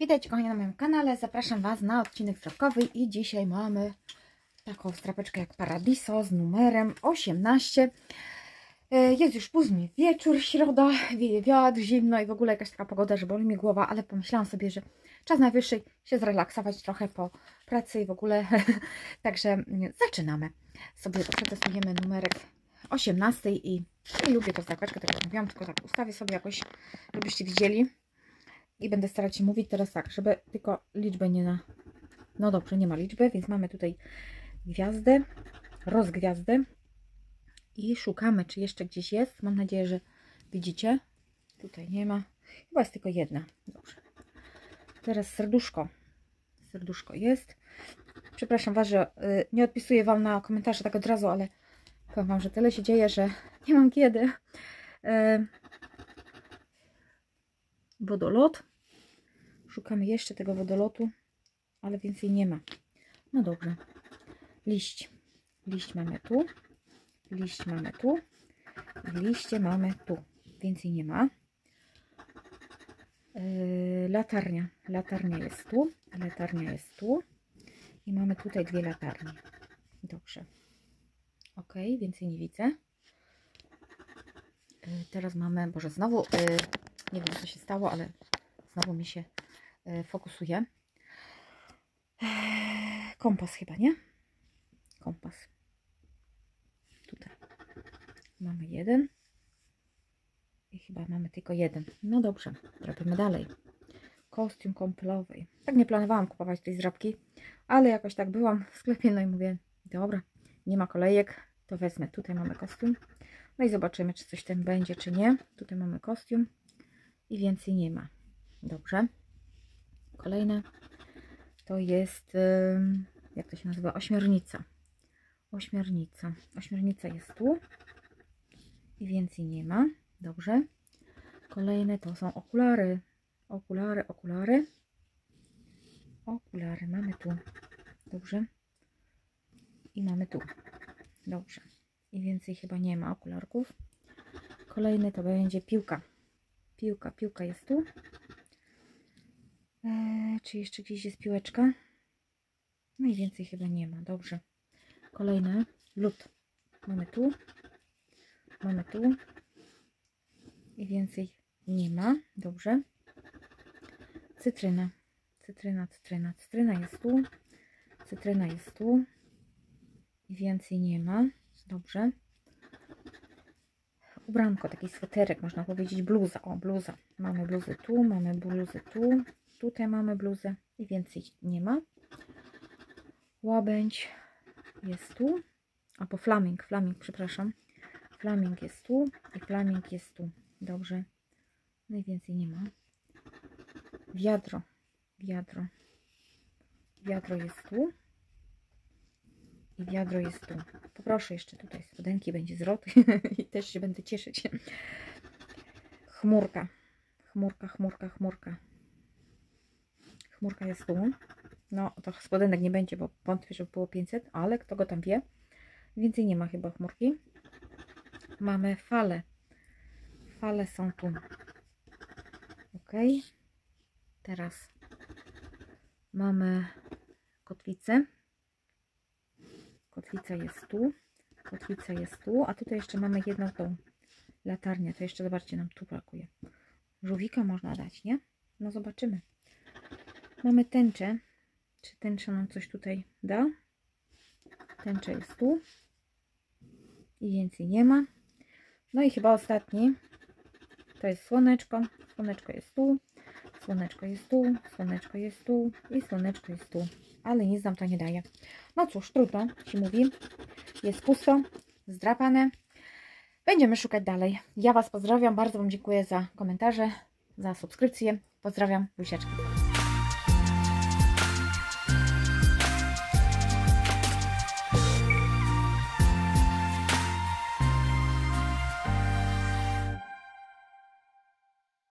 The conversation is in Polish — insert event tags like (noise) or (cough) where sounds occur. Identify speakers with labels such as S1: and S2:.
S1: Witajcie kochani na moim kanale, zapraszam Was na odcinek strapkowy i dzisiaj mamy taką strapeczkę jak Paradiso z numerem 18. E, Jest już późny wieczór, środa, wieje wiatr, zimno i w ogóle jakaś taka pogoda, że boli mi głowa, ale pomyślałam sobie, że czas najwyższy się zrelaksować trochę po pracy i w ogóle, (laughs) także mm, zaczynamy. Sobie przetestujemy numerek 18 i, i lubię tę strapeczkę, tak jak mówiłam, tylko tak ustawię sobie jakoś, żebyście widzieli. I będę starać się mówić teraz tak, żeby tylko liczbę nie na... No dobrze, nie ma liczby, więc mamy tutaj gwiazdę, rozgwiazdę. I szukamy, czy jeszcze gdzieś jest. Mam nadzieję, że widzicie. Tutaj nie ma. Chyba jest tylko jedna. Dobrze. Teraz serduszko. Serduszko jest. Przepraszam Was, że y, nie odpisuję Wam na komentarze tak od razu, ale powiem Wam, że tyle się dzieje, że nie mam kiedy. Y, wodolot. Szukamy jeszcze tego wodolotu, ale więcej nie ma. No dobrze. Liść. Liść mamy tu. Liść mamy tu. Liście mamy tu. Więcej nie ma. Yy, latarnia. Latarnia jest tu. Latarnia jest tu. I mamy tutaj dwie latarnie. Dobrze. Ok, więcej nie widzę. Yy, teraz mamy, Boże, znowu, yy, nie wiem co się stało, ale znowu mi się fokusuje. Kompas chyba, nie? Kompas. Tutaj. Mamy jeden. I chyba mamy tylko jeden. No dobrze, robimy dalej. Kostium kąpielowy. Tak nie planowałam kupować tej zrabki, ale jakoś tak byłam w sklepie, no i mówię, dobra, nie ma kolejek, to wezmę. Tutaj mamy kostium. No i zobaczymy, czy coś tam będzie, czy nie. Tutaj mamy kostium i więcej nie ma. Dobrze. Kolejne to jest, jak to się nazywa, ośmiornica. Ośmiornica. Ośmiornica jest tu i więcej nie ma. Dobrze. Kolejne to są okulary. Okulary, okulary. Okulary mamy tu. Dobrze. I mamy tu. Dobrze. I więcej chyba nie ma okularków. Kolejny to będzie piłka. Piłka, piłka jest tu. Czy jeszcze gdzieś jest piłeczka? No i więcej chyba nie ma. Dobrze. Kolejne. Lód. Mamy tu. Mamy tu. I więcej nie ma. Dobrze. Cytryna. Cytryna, cytryna. Cytryna jest tu. Cytryna jest tu. I więcej nie ma. Dobrze. Ubranko, taki sweterek, można powiedzieć bluza. O, bluza. Mamy bluzę tu, mamy bluzę tu. Tutaj mamy bluzę i więcej nie ma. Łabędź jest tu. Albo flaming, flaming, przepraszam. Flaming jest tu i flaming jest tu. Dobrze. Najwięcej nie ma. Wiadro. Wiadro. Wiadro jest tu. I wiadro jest tu. Poproszę jeszcze tutaj spodenki, będzie zwrot (laughs) i też się będę cieszyć. Chmurka. Chmurka, chmurka, chmurka. Chmurka jest tu. No, to spodenek nie będzie, bo wątpię, że było 500, ale kto go tam wie. Więcej nie ma chyba chmurki. Mamy fale. Fale są tu. Ok. Teraz mamy kotwicę. Kotwica jest tu. Kotwica jest tu. A tutaj jeszcze mamy jedną tą latarnię. To jeszcze zobaczcie, nam tu brakuje. Żółwika można dać, nie? No zobaczymy. Mamy tęczę. Czy tęcza nam coś tutaj da? Tęcza jest tu. I więcej nie ma. No i chyba ostatni. To jest słoneczko. Słoneczko jest tu. Słoneczko jest tu. Słoneczko jest tu. I słoneczko jest tu. Ale nic nam to nie daje. No cóż, trudno się mówi. Jest pusto. Zdrapane. Będziemy szukać dalej. Ja Was pozdrawiam. Bardzo Wam dziękuję za komentarze, za subskrypcję. Pozdrawiam. Buziaczki.